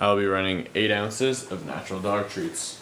I'll be running eight ounces of natural dog treats.